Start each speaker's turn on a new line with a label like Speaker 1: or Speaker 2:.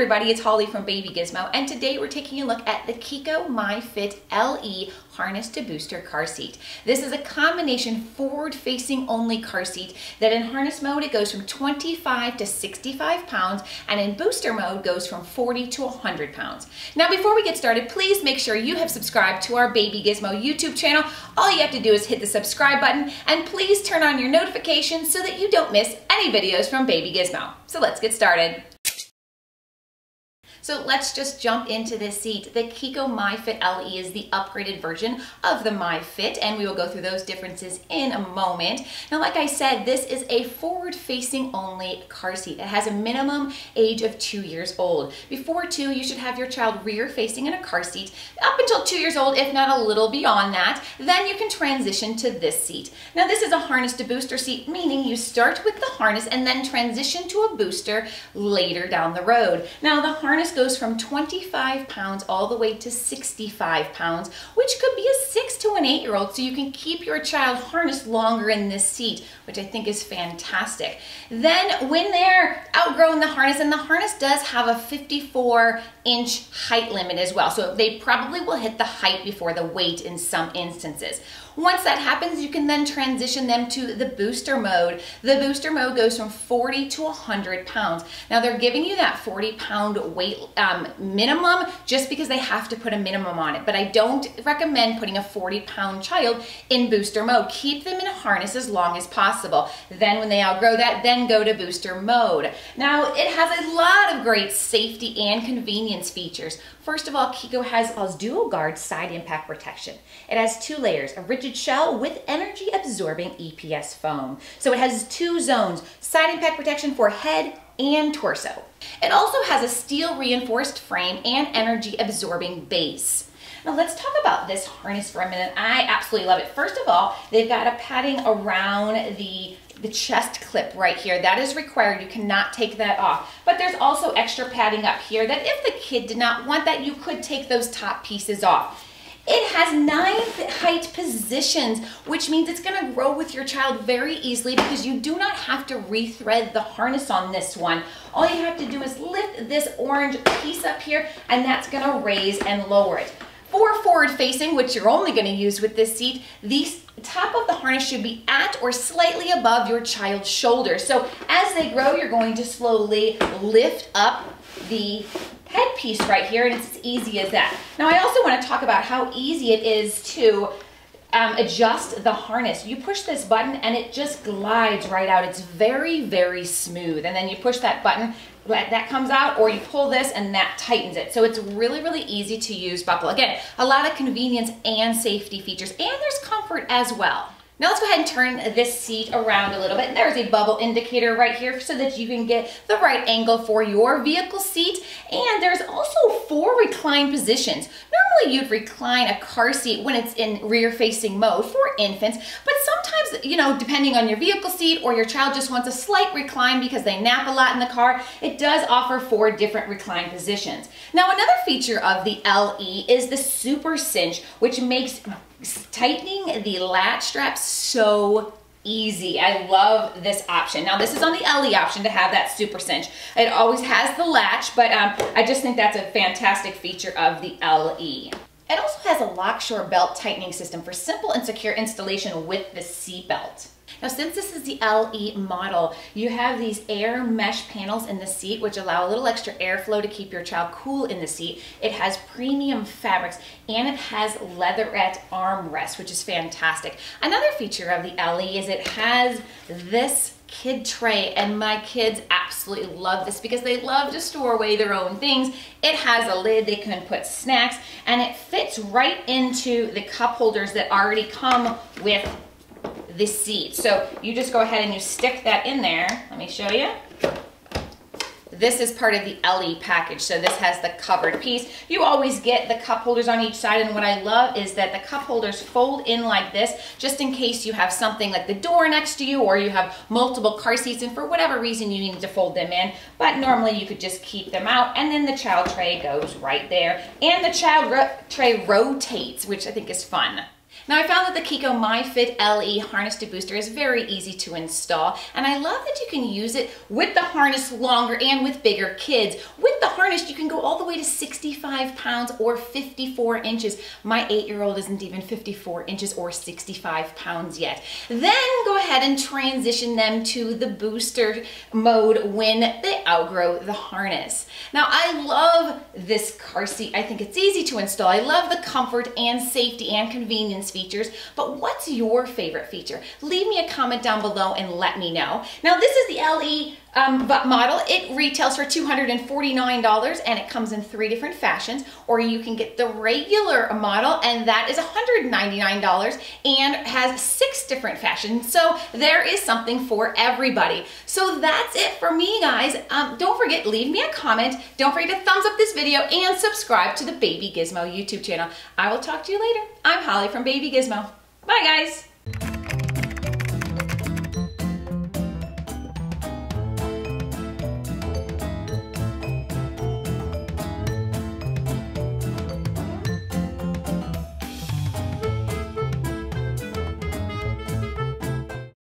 Speaker 1: everybody, it's Holly from Baby Gizmo, and today we're taking a look at the Chicco MyFit LE harness to booster car seat. This is a combination forward-facing only car seat that in harness mode it goes from 25 to 65 pounds, and in booster mode goes from 40 to 100 pounds. Now before we get started, please make sure you have subscribed to our Baby Gizmo YouTube channel. All you have to do is hit the subscribe button, and please turn on your notifications so that you don't miss any videos from Baby Gizmo. So let's get started. So let's just jump into this seat. The Chicco MyFit LE is the upgraded version of the MyFit, and we will go through those differences in a moment. Now, like I said, this is a forward-facing only car seat. It has a minimum age of two years old. Before two, you should have your child rear-facing in a car seat. Up until two years old, if not a little beyond that, then you can transition to this seat. Now, this is a harness to booster seat, meaning you start with the harness and then transition to a booster later down the road. Now, the harness goes from 25 pounds all the way to 65 pounds, which could be a six to an eight year old, so you can keep your child harnessed longer in this seat, which I think is fantastic. Then when they're outgrowing the harness, and the harness does have a 54 inch height limit as well, so they probably will hit the height before the weight in some instances. Once that happens, you can then transition them to the booster mode. The booster mode goes from 40 to 100 pounds. Now they're giving you that 40 pound weight um, minimum just because they have to put a minimum on it. But I don't recommend putting a 40 pound child in booster mode. Keep them in a harness as long as possible. Then when they outgrow that, then go to booster mode. Now it has a lot of great safety and convenience features. First of all, Chicco has a DuoGuard side impact protection. It has two layers, a rigid shell with energy absorbing EPS foam. So it has two zones, side impact protection for head and torso. It also has a steel reinforced frame and energy absorbing base. Now let's talk about this harness for a minute. I absolutely love it. First of all, they've got a padding around the the chest clip right here. That is required. You cannot take that off. But there's also extra padding up here that if the kid did not want that, you could take those top pieces off. It has nine height positions, which means it's gonna grow with your child very easily because you do not have to rethread the harness on this one. All you have to do is lift this orange piece up here and that's gonna raise and lower it. For forward facing, which you're only gonna use with this seat, the top of the harness should be at or slightly above your child's shoulder. So as they grow, you're going to slowly lift up the headpiece right here, and it's as easy as that. Now I also wanna talk about how easy it is to um, adjust the harness. You push this button and it just glides right out. It's very, very smooth. And then you push that button, that comes out, or you pull this and that tightens it. So it's really, really easy to use buckle. Again, a lot of convenience and safety features, and there's comfort as well. Now let's go ahead and turn this seat around a little bit. There's a bubble indicator right here so that you can get the right angle for your vehicle seat. And there's also four recline positions. Normally you'd recline a car seat when it's in rear facing mode for infants, but sometimes, you know, depending on your vehicle seat or your child just wants a slight recline because they nap a lot in the car, it does offer four different recline positions. Now another feature of the LE is the super cinch, which makes tightening the latch straps so easy. I love this option. Now this is on the LE option to have that super cinch. It always has the latch, but um, I just think that's a fantastic feature of the LE. It also has a LockSure belt tightening system for simple and secure installation with the seat belt. Now, since this is the LE model, you have these air mesh panels in the seat, which allow a little extra airflow to keep your child cool in the seat. It has premium fabrics and it has leatherette armrest, which is fantastic. Another feature of the LE is it has this kid tray and my kids absolutely love this because they love to store away their own things. It has a lid, they can put snacks and it fits right into the cup holders that already come with the seat. So you just go ahead and you stick that in there. Let me show you. This is part of the LE package, so this has the covered piece. You always get the cup holders on each side, and what I love is that the cup holders fold in like this, just in case you have something like the door next to you, or you have multiple car seats, and for whatever reason you need to fold them in, but normally you could just keep them out, and then the child tray goes right there, and the child tray rotates, which I think is fun. Now I found that the Chicco MyFit LE harness to booster is very easy to install and I love that you can use it with the harness longer and with bigger kids. With the harness, you can go all the way to 65 pounds or 54 inches. My eight-year-old isn't even 54 inches or 65 pounds yet. Then go ahead and transition them to the booster mode when they outgrow the harness. Now, I love this car seat. I think it's easy to install. I love the comfort and safety and convenience features, but what's your favorite feature? Leave me a comment down below and let me know. Now, this is the LE um, model. It retails for $249 and it comes in three different fashions, or you can get the regular model and that is $199 and has six different fashions. So there is something for everybody. So that's it for me, guys. Um, don't forget, leave me a comment. Don't forget to thumbs up this video and subscribe to the Baby Gizmo YouTube channel. I will talk to you later. I'm Holly from Baby Gizmo. Bye, guys.